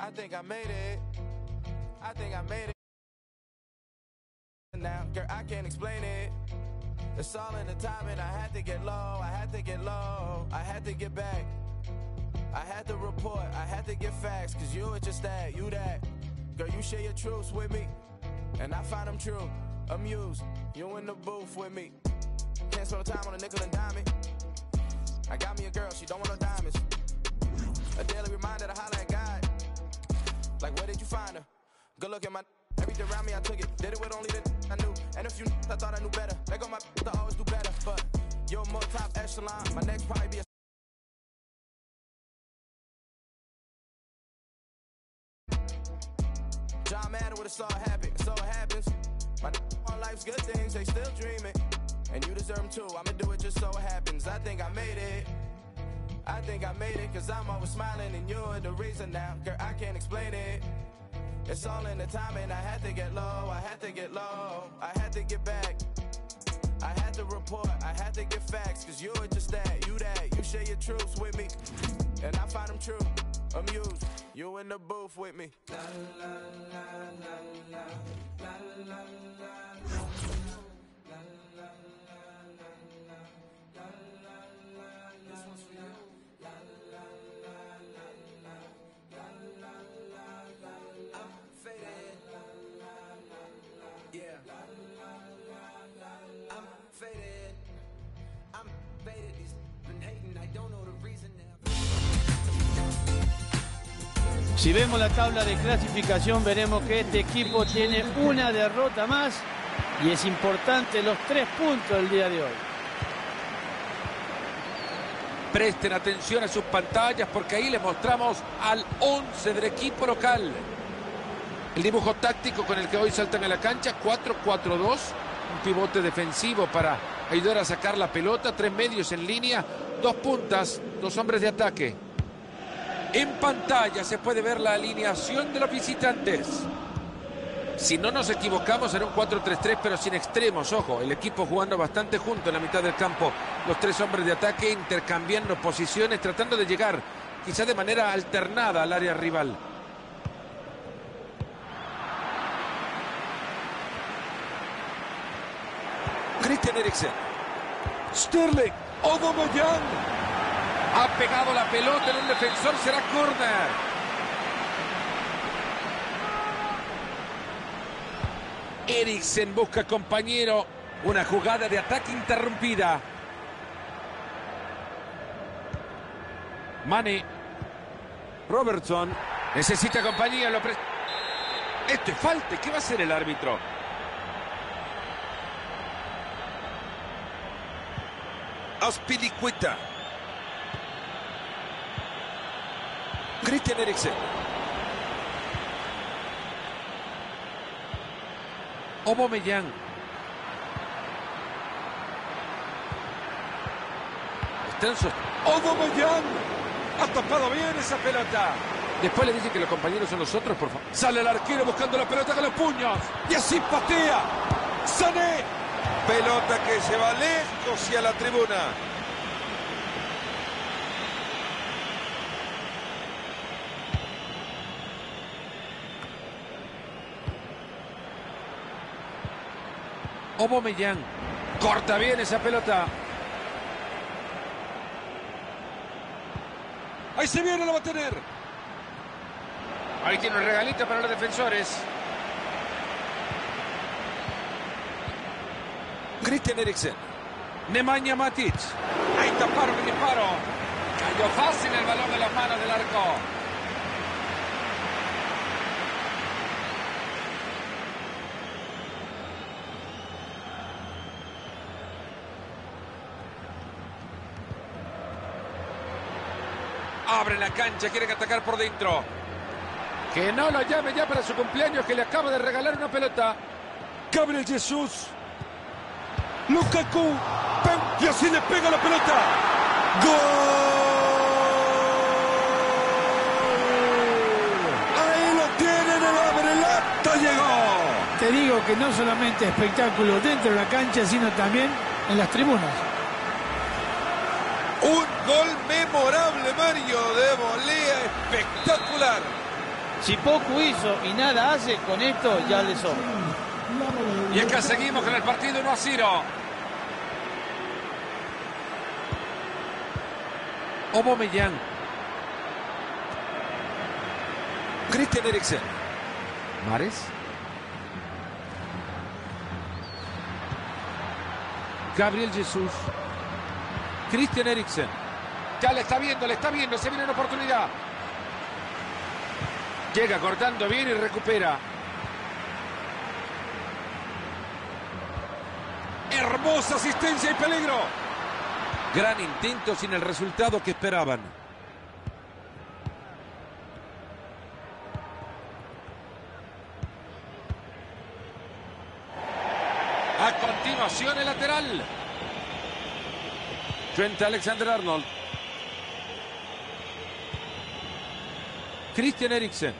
I think I made it. I think I made it. Now, girl, I can't explain it. It's all in the timing. I had to get low. I had to get low. I had to get back. I had to report. I had to get facts. Cause you were just that. You that. Girl, you share your truths with me. And I find them true. Amused. You in the booth with me. Can't spend time on a nickel and dime it. I got me a girl. She don't want no diamonds. A daily reminder to holler at God. Like, where did you find her? Good look at my everything around me, I took it. Did it with only the I knew. And if you I thought I knew better. They go my to always do better. But you're more top echelon. My next probably be a John Madden would have saw it happen. So it happens. My on life's good things, they still dreaming. And you deserve them too. I'ma do it just so it happens. I think I made it. I think I made it cause I'm always smiling and you're the reason now. Girl, I can't explain it. It's all in the timing. I had to get low, I had to get low, I had to get back. I had to report, I had to get facts, cause you're just that, you that, you share your truths with me. And I find them true, amused, you in the booth with me. faded. Si vemos la tabla de clasificación, veremos que este equipo tiene una derrota más y es importante los tres puntos del día de hoy. Presten atención a sus pantallas porque ahí les mostramos al 11 del equipo local. El dibujo táctico con el que hoy saltan a la cancha, 4-4-2, un pivote defensivo para ayudar a sacar la pelota, tres medios en línea, dos puntas, dos hombres de ataque. En pantalla se puede ver la alineación de los visitantes. Si no nos equivocamos, era un 4-3-3, pero sin extremos. Ojo, el equipo jugando bastante junto en la mitad del campo. Los tres hombres de ataque intercambiando posiciones, tratando de llegar, quizá de manera alternada, al área rival. Christian Eriksen. Sterling. Aubameyang. Ha pegado la pelota en un defensor, será córner. Eriksen busca compañero. Una jugada de ataque interrumpida. Mane. Robertson. Necesita compañía. Lo pre- falta. ¿Qué va a hacer el árbitro? Aspilicueta. Christian Eriksen. En su... Aubameyang. Ha tapado bien esa pelota. Después le dicen que los compañeros son los otros, por favor. Sale el arquero buscando la pelota con los puños. Y así patea. Sané. Pelota que se va lejos hacia la tribuna. Aubameyang. Corta bien esa pelota. Ahí se viene, lo va a tener. Ahí tiene un regalito para los defensores. Christian Eriksen. Nemanja Matic. Ahí taparon el disparo. Cayó fácil el balón de las manos del arco. Abre la cancha, quiere que atacar por dentro. Que no lo llame ya para su cumpleaños, que le acaba de regalar una pelota. Gabriel Jesús. Lukaku. ¡Pam! Y así le pega la pelota. ¡Gol! Ahí lo tienen, el abre el acto llegó. Te digo que no solamente espectáculo dentro de la cancha, sino también en las tribunas. Un gol memorable, Mario, de volea espectacular. Si Poco hizo y nada hace, con esto ya le sobra. Y acá seguimos con el partido 1 a 0. Aubameyang. Christian Eriksen. Mares. Gabriel Jesús. Christian Eriksen. Ya le está viendo, le está viendo, se viene una oportunidad. Llega cortando bien y recupera. Hermosa asistencia y peligro. Gran intento sin el resultado que esperaban. A continuación el lateral. Trent Alexander Arnold. Christian Eriksen.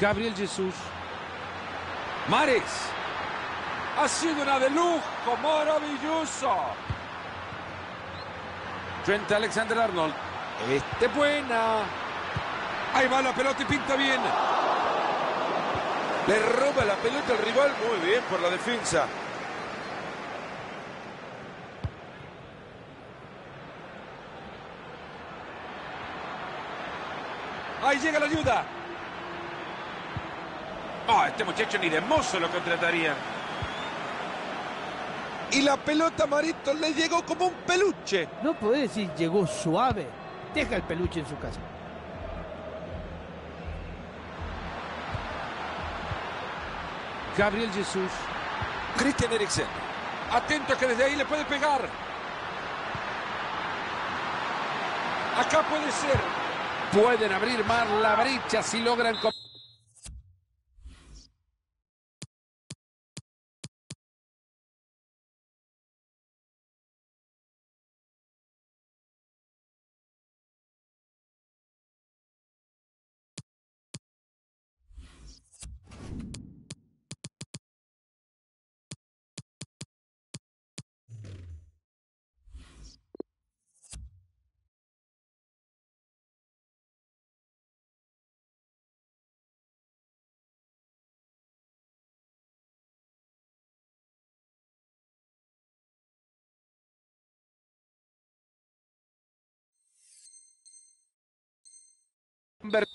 Gabriel Jesús. Mares. Ha sido una de lujo, maravilloso. Trent Alexander Arnold. Este buena. Ahí va la pelota y pinta bien. Le roba la pelota al rival. Muy bien por la defensa. Ahí llega la ayuda. Oh, este muchacho ni de mozo lo contrataría. Y la pelota Marito le llegó como un peluche. No podés decir llegó suave. Deja el peluche en su casa. Gabriel Jesús. Christian Eriksen. Atento que desde ahí le puede pegar. Acá puede ser. Pueden abrir más la brecha si logran... number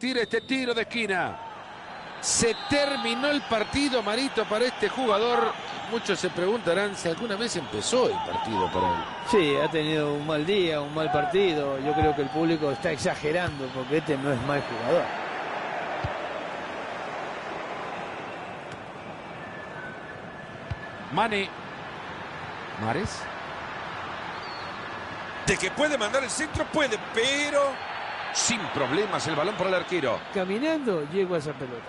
Tira este tiro de esquina. Se terminó el partido, Marito, para este jugador. Muchos se preguntarán si alguna vez empezó el partido para él. Sí, ha tenido un mal día, un mal partido. Yo creo que el público está exagerando porque este no es mal jugador. Mane. Mares. De que puede mandar el centro, puede, pero Sin problemas el balón para el arquero. Caminando llego a esa pelota.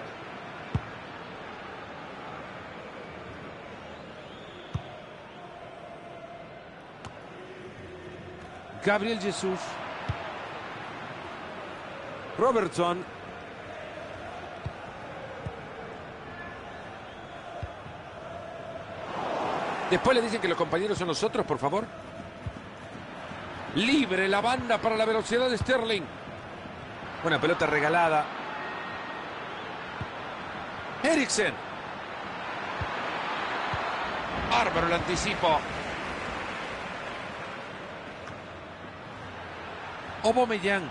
Gabriel Jesús. Robertson. Después le dicen que los compañeros son nosotros, por favor. Libre la banda para la velocidad de Sterling. Buena pelota regalada. Eriksen. Bárbaro el anticipo. Aubameyang.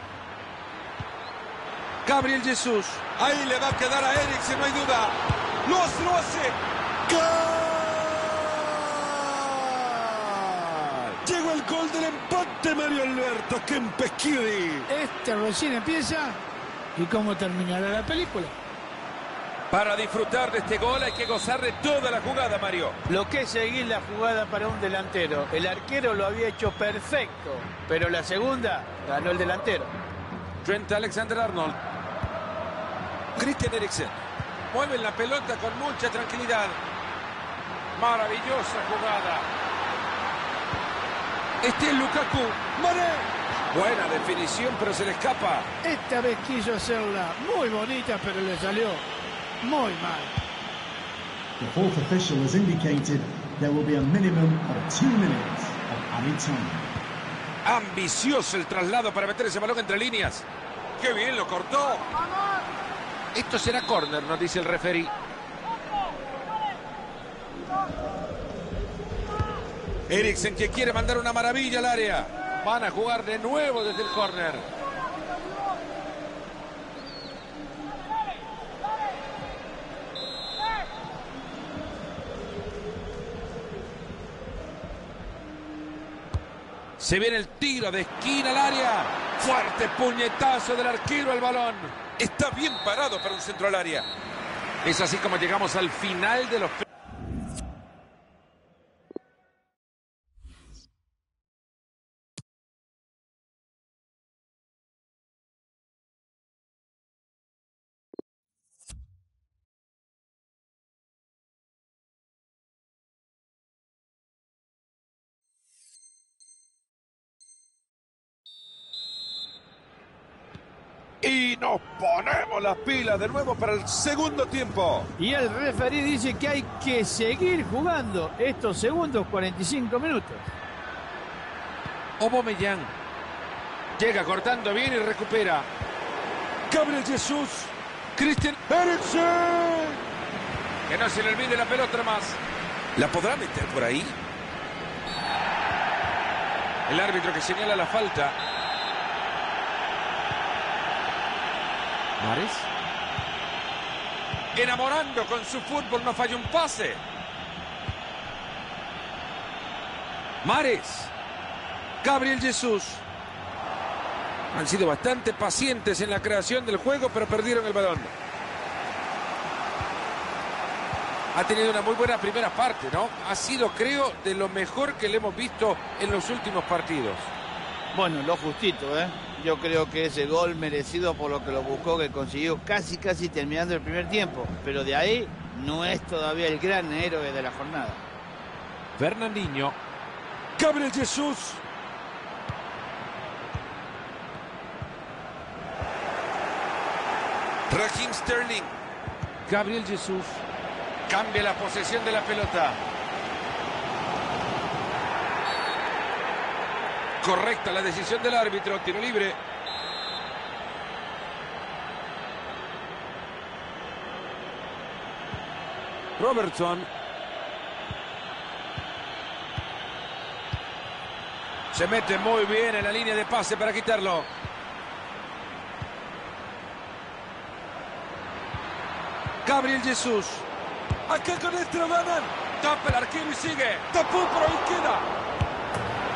Gabriel Jesús. ahí le va a quedar a Eriksen, no hay duda. Lo hace, lo hace. ¡Gol! Llegó el gol del empate, Mario Alberto. ¡Qué empesquiri! Este recién empieza y cómo terminará la película. Para disfrutar de este gol hay que gozar de toda la jugada, Mario. Lo que es seguir la jugada para un delantero. El arquero lo había hecho perfecto, pero la segunda ganó el delantero. Trent Alexander-Arnold. Christian Eriksen. Mueven la pelota con mucha tranquilidad. Maravillosa jugada. Este es Lukaku. Mané. Buena definición, pero se le escapa. Esta vez quiso hacerla muy bonita, pero le salió muy mal. The fourth official has indicated there will be a minimum of two minutes of added time. Ambicioso el traslado para meter ese balón entre líneas. ¡Qué bien lo cortó! Esto será córner, nos dice el referí. Eriksen que quiere mandar una maravilla al área. Van a jugar de nuevo desde el córner. Se viene el tiro de esquina al área. Fuerte puñetazo del arquero al balón. Está bien parado para un centro al área. Es así como llegamos al final de los... Y nos ponemos las pilas de nuevo para el segundo tiempo. Y el referí dice que hay que seguir jugando estos segundos 45 minutos. Aubameyang. Llega cortando bien y recupera. Gabriel Jesús. Christian Eriksen. Que no se le olvide la pelota más. ¿La podrá meter por ahí? El árbitro que señala la falta. Mares. Enamorando con su fútbol, no falla un pase. Mares. Gabriel Jesús. Han sido bastante pacientes en la creación del juego, pero perdieron el balón. Ha tenido una muy buena primera parte, ¿no? Ha sido, creo, de lo mejor que le hemos visto en los últimos partidos. Bueno, lo justito, ¿eh? Yo creo que ese gol merecido por lo que lo buscó, que consiguió casi, casi terminando el primer tiempo. Pero de ahí no es todavía el gran héroe de la jornada. Fernandinho. Gabriel Jesús. Raheem Sterling. Gabriel Jesús. Cambia la posesión de la pelota. Correcta la decisión del árbitro. Tiro libre. Robertson. Se mete muy bien en la línea de pase para quitarlo. Gabriel Jesús. Acá con este lo ganan. Tapa el arquero y sigue. Tapó, ahí queda.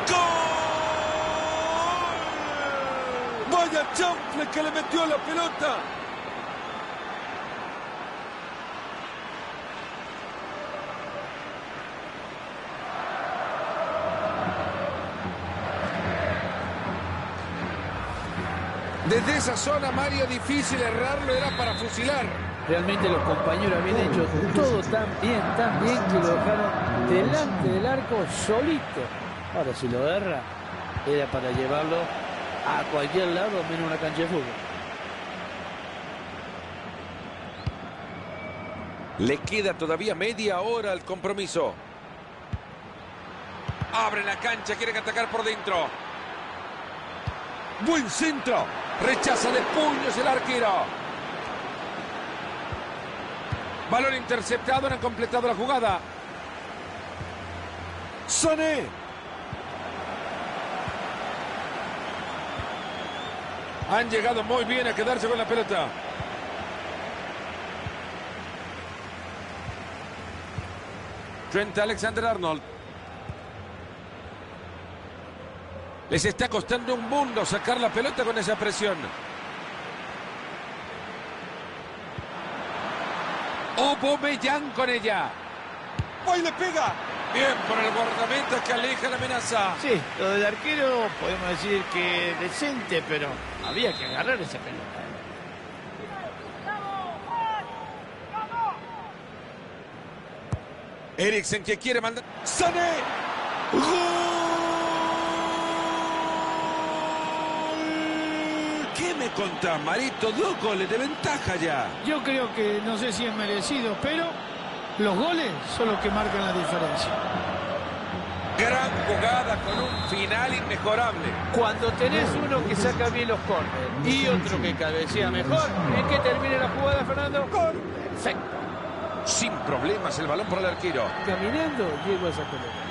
¡Gol! Vaya chanfle que le metió la pelota. Desde esa zona, Mario, difícil errarlo, era para fusilar. Realmente los compañeros habían hecho todo tan bien, tan bien que lo dejaron delante del arco solito. Ahora si lo erra, era para llevarlo a cualquier lado menos una cancha de fútbol. Le queda todavía media hora al compromiso. Abre la cancha, quieren atacar por dentro. Buen centro. Rechaza de puños el arquero. Balón interceptado, no han completado la jugada. Sané. Han llegado muy bien a quedarse con la pelota. Trent Alexander-Arnold. Les está costando un mundo sacar la pelota con esa presión. Aubameyang con ella. ¡Hoy le pega! Bien por el guardameta que aleja la amenaza. Sí, lo del arquero podemos decir que decente, pero había que agarrar esa pelota. Eriksen que quiere mandar. ¡Sané! ¡Gol! ¿Qué me contás, Marito? Dos goles de ventaja ya. Yo creo que no sé si es merecido, pero los goles son los que marcan la diferencia. Gran jugada con un final inmejorable. Cuando tenés uno que saca bien los corners y otro que cabecea mejor, ¿en qué termina la jugada, Fernando? Con perfecto. Sin problemas el balón para el arquero. Caminando llego a esa pelota.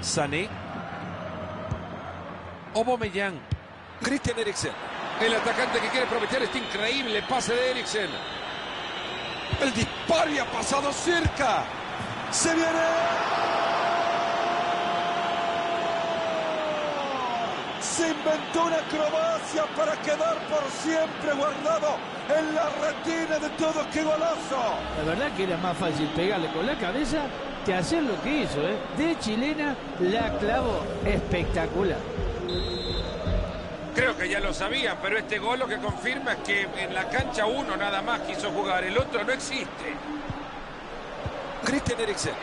Sané. Aubameyang. Christian Eriksen. El atacante que quiere aprovechar este increíble pase de Eriksen. El disparo y ha pasado cerca. Se viene. Se inventó una acrobacia para quedar por siempre guardado en la retina de todos. ¡Qué golazo! La verdad que era más fácil pegarle con la cabeza que hacer lo que hizo, ¿eh? De chilena la clavó espectacular. Creo que ya lo sabían, pero este gol lo que confirma es que en la cancha uno nada más quiso jugar, el otro no existe. Christian Eriksen.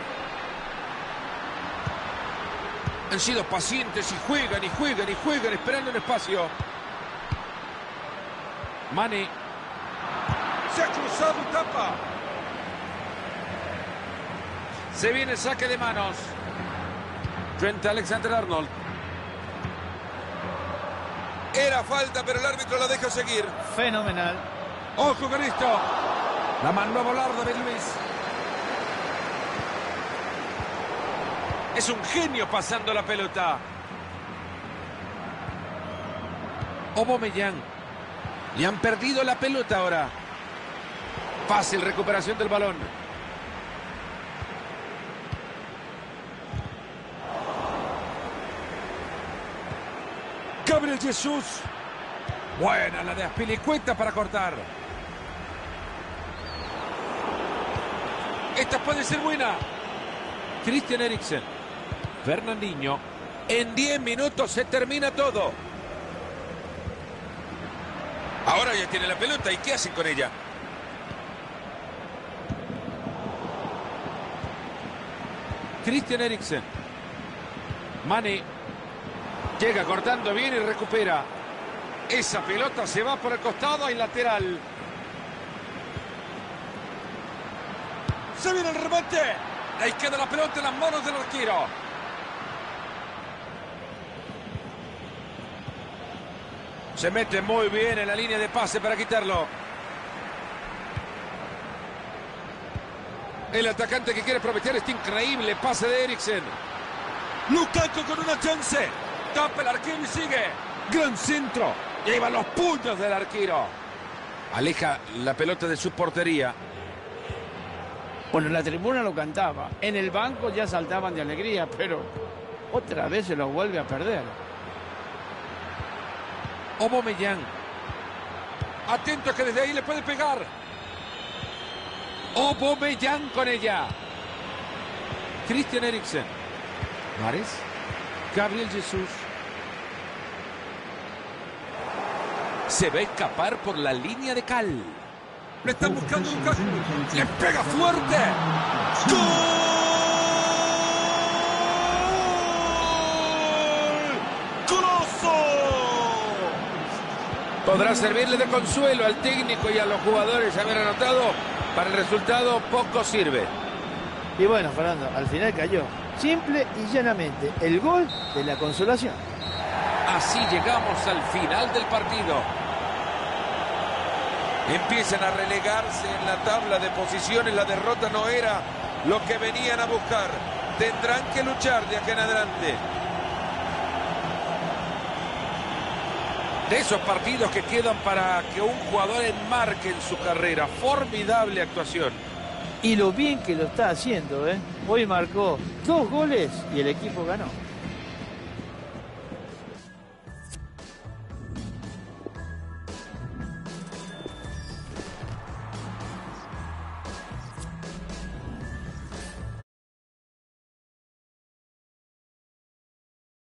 Han sido pacientes y juegan y juegan y juegan esperando el espacio. Mane. Se ha cruzado y tapa. Se viene el saque de manos. Trent Alexander-Arnold. Era falta, pero el árbitro la deja seguir. Fenomenal. Ojo con esto. La mandó a volar David Luis. Es un genio pasando la pelota. Aubameyang. Y han perdido la pelota ahora. Fácil recuperación del balón. Jesús. Buena la de Aspilicueta para cortar. Esta puede ser buena. Christian Eriksen. Fernandinho. En 10 minutos se termina todo. Ahora ya tiene la pelota. ¿Y qué hacen con ella? Christian Eriksen. Mane. Llega cortando bien y recupera. Esa pelota se va por el costado y lateral. Se viene el remate. Ahí queda la pelota en las manos del arquero. Se mete muy bien en la línea de pase para quitarlo. El atacante que quiere aprovechar este increíble pase de Eriksen. Lukaku con una chance. Tapa el arquero y sigue. Gran centro. Lleva los puños del arquero. Aleja la pelota de su portería. Bueno, la tribuna lo cantaba. En el banco ya saltaban de alegría, pero otra vez se lo vuelve a perder. Aubameyang. Atento que desde ahí le puede pegar. Aubameyang con ella. Christian Eriksen. Mares. Gabriel Jesús. Se va a escapar por la línea de cal. Le están buscando Lukaku. Le pega fuerte. ¡Gol! ¡Goloso! Podrá servirle de consuelo al técnico y a los jugadores haber anotado. Para el resultado poco sirve. Y bueno, Fernando, al final cayó. Simple y llanamente, el gol de la consolación. Así llegamos al final del partido. Empiezan a relegarse en la tabla de posiciones. La derrota no era lo que venían a buscar. Tendrán que luchar de aquí en adelante. De esos partidos que quedan para que un jugador enmarque en su carrera. Formidable actuación. Y lo bien que lo está haciendo, ¿eh? Hoy marcó dos goles y el equipo ganó.